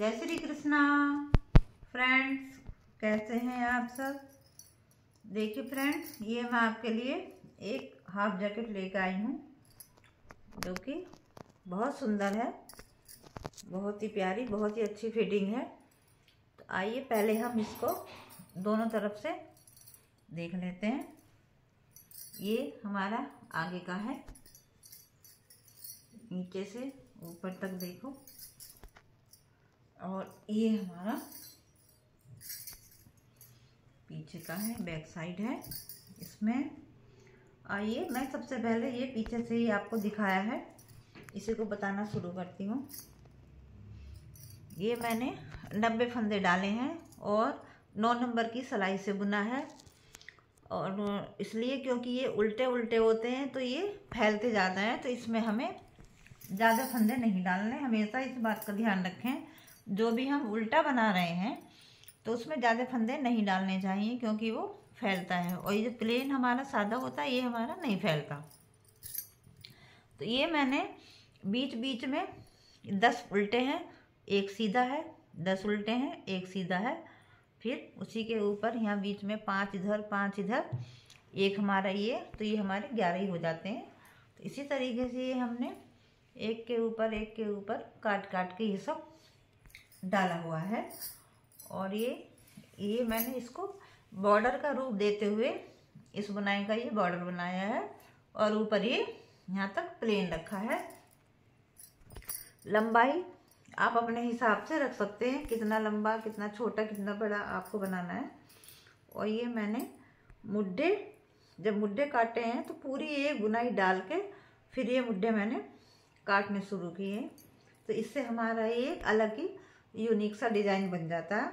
जय श्री कृष्णा। फ्रेंड्स कैसे हैं आप सब? देखिए फ्रेंड्स ये मैं आपके लिए एक हाफ़ जैकेट लेकर आई हूँ, जो कि बहुत सुंदर है, बहुत ही प्यारी, बहुत ही अच्छी फिटिंग है। तो आइए, पहले हम इसको दोनों तरफ़ से देख लेते हैं। ये हमारा आगे का है। नीचे से ऊपर तक देखो। और ये हमारा पीछे का है, बैक साइड है। इसमें आइए मैं सबसे पहले ये पीछे से ही आपको दिखाया है। इसी को बताना शुरू करती हूँ। ये मैंने नब्बे फंदे डाले हैं और नौ नंबर की सिलाई से बुना है। और इसलिए क्योंकि ये उल्टे उल्टे होते हैं तो ये फैलते ज़्यादा हैं तो इसमें हमें ज़्यादा फंदे नहीं डालने। हमेशा इस बात का ध्यान रखें जो भी हम उल्टा बना रहे हैं तो उसमें ज़्यादा फंदे नहीं डालने चाहिए क्योंकि वो फैलता है। और ये जो प्लेन हमारा सादा होता है, ये हमारा नहीं फैलता। तो ये मैंने बीच बीच में दस उल्टे हैं, एक सीधा है, दस उल्टे हैं, एक सीधा है। फिर उसी के ऊपर यहाँ बीच में पाँच इधर पाँच इधर, एक हमारा ये तो ये हमारे ग्यारह ही हो जाते हैं। तो इसी तरीके से ये हमने एक के ऊपर, एक के ऊपर काट काट के ये सब डाला हुआ है। और ये ये मैंने इसको बॉर्डर का रूप देते हुए इस बुनाई का ये बॉर्डर बनाया है। और ऊपर ये, यहाँ तक प्लेन रखा है। लंबाई आप अपने हिसाब से रख सकते हैं। कितना लंबा, कितना छोटा, कितना बड़ा आपको बनाना है। और ये मैंने मुड्ढे जब मुड्ढे काटे हैं तो पूरी ये बुनाई डाल के फिर ये मुड्ढे मैंने काटने शुरू किए तो इससे हमारा ये अलग ही यूनिक सा डिज़ाइन बन जाता है,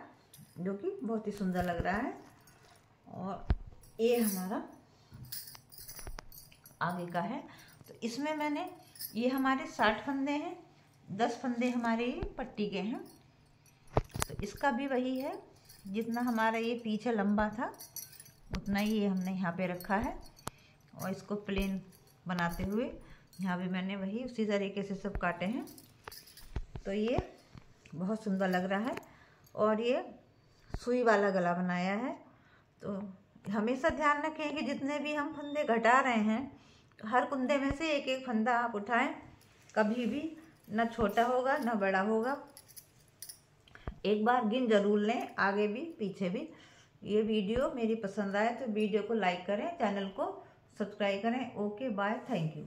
जो कि बहुत ही सुंदर लग रहा है। और ये हमारा आगे का है। तो इसमें मैंने ये हमारे साठ फंदे हैं, दस फंदे हमारे पट्टी के हैं। तो इसका भी वही है, जितना हमारा ये पीछे लंबा था, उतना ही ये हमने यहाँ पे रखा है। और इसको प्लेन बनाते हुए यहाँ भी मैंने वही उसी तरीके से सब काटे हैं। तो ये बहुत सुंदर लग रहा है। और ये सुई वाला गला बनाया है। तो हमेशा ध्यान रखें कि जितने भी हम फंदे घटा रहे हैं, हर कुंदे में से एक एक फंदा आप उठाएँ। कभी भी ना छोटा होगा, ना बड़ा होगा। एक बार गिन ज़रूर लें, आगे भी, पीछे भी। ये वीडियो मेरी पसंद आए तो वीडियो को लाइक करें, चैनल को सब्सक्राइब करें। Okay, bye, thank you.